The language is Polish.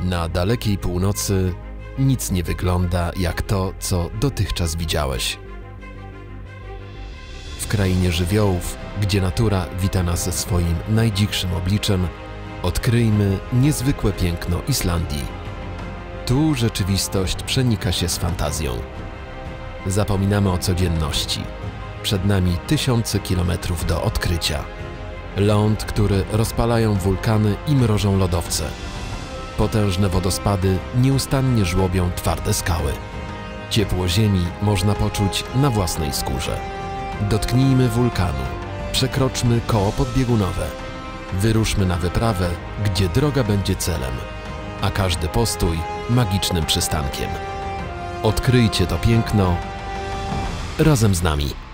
Na dalekiej północy nic nie wygląda jak to, co dotychczas widziałeś. W krainie żywiołów, gdzie natura wita nas swoim najdzikszym obliczem, odkryjmy niezwykłe piękno Islandii. Tu rzeczywistość przenika się z fantazją. Zapominamy o codzienności. Przed nami tysiące kilometrów do odkrycia. Ląd, który rozpalają wulkany i mrożą lodowce. Potężne wodospady nieustannie żłobią twarde skały. Ciepło ziemi można poczuć na własnej skórze. Dotknijmy wulkanu, przekroczmy koło podbiegunowe. Wyruszmy na wyprawę, gdzie droga będzie celem, a każdy postój magicznym przystankiem. Odkryjcie to piękno razem z nami.